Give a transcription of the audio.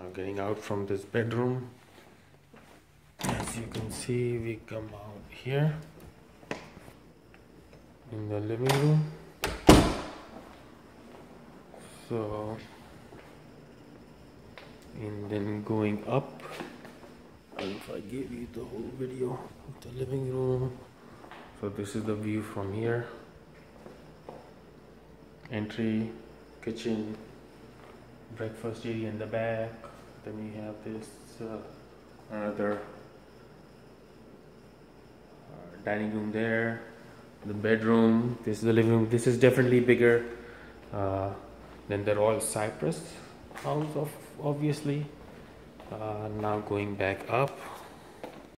uh, getting out from this bedroom. As you can see we come out here in the living room. So and then going up. And if I give you the whole video of the living room. So this is the view from here. Entry kitchen breakfast area in the back. Then we have this uh, another uh, dining room there. The bedroom this is the living room. This is definitely bigger uh, than the royal cypress house of obviously. Uh, now going back up